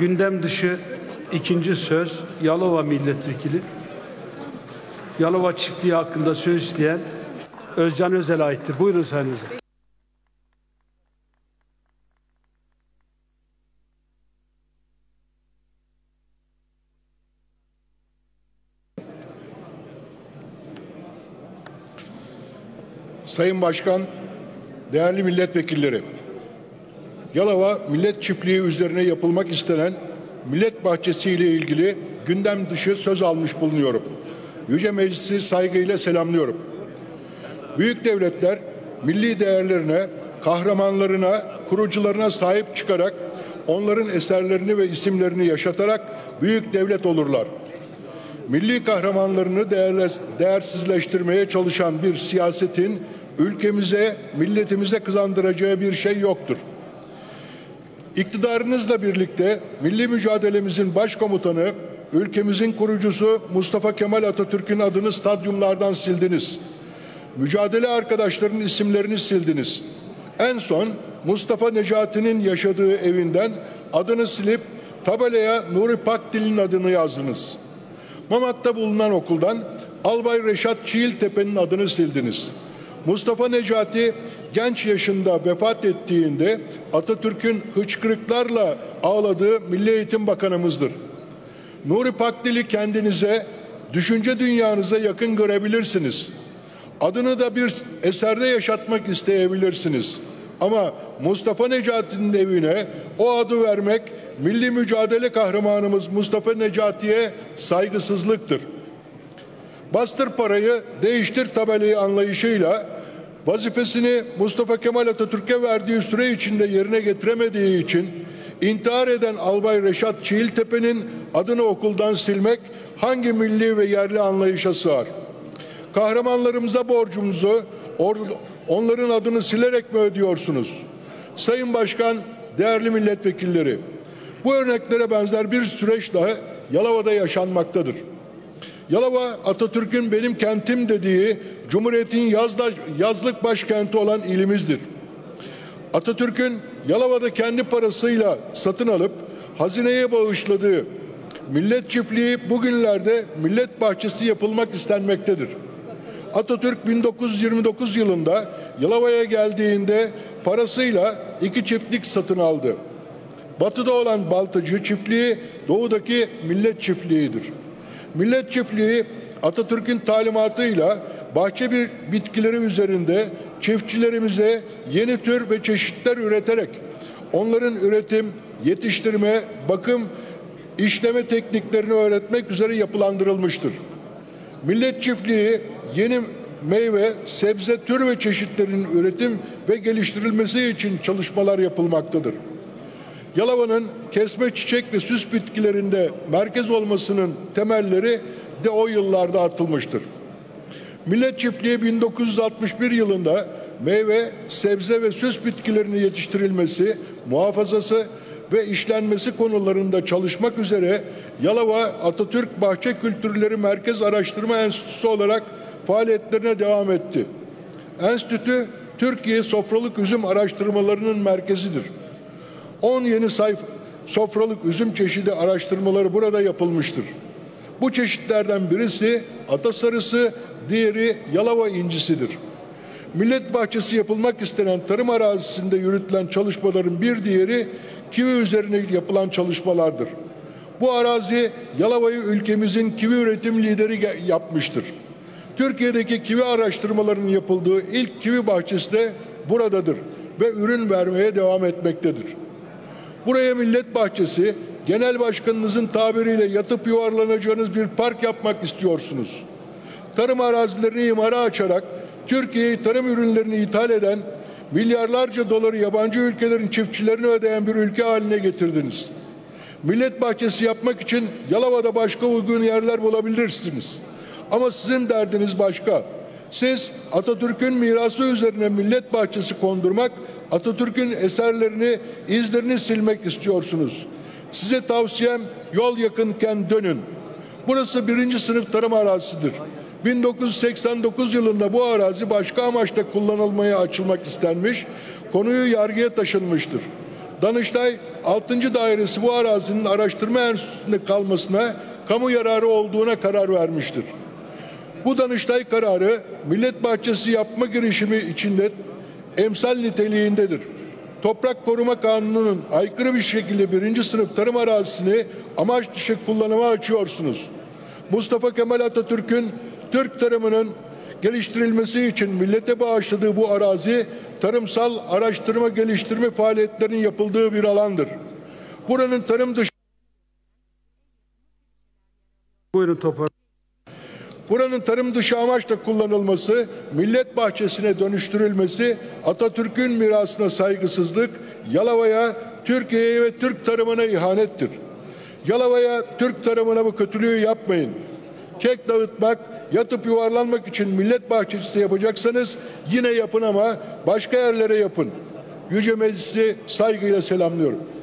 Gündem dışı ikinci söz Yalova milletvekili. Yalova çiftliği hakkında söz isteyen Özcan Özel'e aittir. Buyurun Sayın Özel. Sayın Başkan, değerli milletvekilleri, Yalova Millet Çiftliği üzerine yapılmak istenen Millet Bahçesi ile ilgili gündem dışı söz almış bulunuyorum. Yüce Meclisi saygıyla selamlıyorum. Büyük devletler milli değerlerine, kahramanlarına, kurucularına sahip çıkarak onların eserlerini ve isimlerini yaşatarak büyük devlet olurlar. Milli kahramanlarını değerle, değersizleştirmeye çalışan bir siyasetin ülkemize, milletimize kazandıracağı bir şey yoktur. İktidarınızla birlikte milli mücadelemizin başkomutanı, ülkemizin kurucusu Mustafa Kemal Atatürk'ün adını stadyumlardan sildiniz. Mücadele arkadaşlarının isimlerini sildiniz. En son Mustafa Necati'nin yaşadığı evinden adını silip tabelaya Nuri Pakdil'in adını yazdınız. Mamak'ta bulunan okuldan Albay Reşat Çiğiltepe'nin adını sildiniz. Mustafa Necati genç yaşında vefat ettiğinde Atatürk'ün hıçkırıklarla ağladığı Milli Eğitim Bakanımızdır. Nuri Pakdil'i kendinize, düşünce dünyanıza yakın görebilirsiniz. Adını da bir eserde yaşatmak isteyebilirsiniz. Ama Mustafa Necati'nin evine o adı vermek milli mücadele kahramanımız Mustafa Necati'ye saygısızlıktır. Bastır parayı, değiştir tabelayı anlayışıyla vazifesini Mustafa Kemal Atatürk'e verdiği süre içinde yerine getiremediği için intihar eden Albay Reşat Çiğiltepe'nin adını okuldan silmek hangi milli ve yerli anlayışa sığar? Kahramanlarımıza borcumuzu onların adını silerek mi ödüyorsunuz? Sayın Başkan, değerli milletvekilleri, bu örneklere benzer bir süreç daha Yalova'da yaşanmaktadır. Yalova Atatürk'ün benim kentim dediği Cumhuriyet'in yazda, yazlık başkenti olan ilimizdir. Atatürk'ün Yalova'da kendi parasıyla satın alıp hazineye bağışladığı millet çiftliği bugünlerde millet bahçesi yapılmak istenmektedir. Atatürk 1929 yılında Yalova'ya geldiğinde parasıyla iki çiftlik satın aldı. Batıda olan Baltacı çiftliği doğudaki millet çiftliğidir. Millet çiftliği Atatürk'ün talimatıyla bahçe bir bitkileri üzerinde çiftçilerimize yeni tür ve çeşitler üreterek onların üretim, yetiştirme, bakım, işleme tekniklerini öğretmek üzere yapılandırılmıştır. Millet çiftliği yeni meyve, sebze tür ve çeşitlerin üretim ve geliştirilmesi için çalışmalar yapılmaktadır. Yalova'nın kesme çiçek ve süs bitkilerinde merkez olmasının temelleri de o yıllarda atılmıştır. Millet Çiftliği 1961 yılında meyve, sebze ve süs bitkilerinin yetiştirilmesi, muhafazası ve işlenmesi konularında çalışmak üzere Yalova Atatürk Bahçe Kültürleri Merkez Araştırma Enstitüsü olarak faaliyetlerine devam etti. Enstitü Türkiye Sofralık Üzüm Araştırmalarının merkezidir. 10 yeni sayfa sofralık üzüm çeşidi araştırmaları burada yapılmıştır. Bu çeşitlerden birisi Atasarısı, diğeri Yalova incisidir. Millet bahçesi yapılmak istenen tarım arazisinde yürütülen çalışmaların bir diğeri kivi üzerine yapılan çalışmalardır. Bu arazi Yalova'yı ülkemizin kivi üretim lideri yapmıştır. Türkiye'deki kivi araştırmalarının yapıldığı ilk kivi bahçesi de buradadır ve ürün vermeye devam etmektedir. Buraya millet bahçesi, genel başkanınızın tabiriyle yatıp yuvarlanacağınız bir park yapmak istiyorsunuz. Tarım arazilerini imara açarak Türkiye'yi tarım ürünlerini ithal eden, milyarlarca doları yabancı ülkelerin çiftçilerine ödeyen bir ülke haline getirdiniz. Millet bahçesi yapmak için Yalova'da başka uygun yerler bulabilirsiniz. Ama sizin derdiniz başka. Siz Atatürk'ün mirası üzerine millet bahçesi kondurmak Atatürk'ün eserlerini, izlerini silmek istiyorsunuz. Size tavsiyem yol yakınken dönün. Burası birinci sınıf tarım arazisidir. 1989 yılında bu arazi başka amaçta kullanılmaya açılmak istenmiş, konuyu yargıya taşınmıştır. Danıştay 6. dairesi bu arazinin araştırma enstitüsünde kalmasına kamu yararı olduğuna karar vermiştir. Bu Danıştay kararı millet bahçesi yapma girişimi içinde emsal niteliğindedir. Toprak Koruma Kanunu'nun aykırı bir şekilde birinci sınıf tarım arazisini amaç dışı kullanıma açıyorsunuz. Mustafa Kemal Atatürk'ün Türk tarımının geliştirilmesi için millete bağışladığı bu arazi tarımsal araştırma geliştirme faaliyetlerinin yapıldığı bir alandır. Buranın tarım dışı Buyurun toparlayın. Buranın tarım dışı amaçla kullanılması, millet bahçesine dönüştürülmesi, Atatürk'ün mirasına saygısızlık, Yalova'ya, Türkiye'ye ve Türk tarımına ihanettir. Yalova'ya, Türk tarımına bu kötülüğü yapmayın. Kek dağıtmak, yatıp yuvarlanmak için millet bahçesi yapacaksanız yine yapın ama başka yerlere yapın. Yüce Meclisi saygıyla selamlıyorum.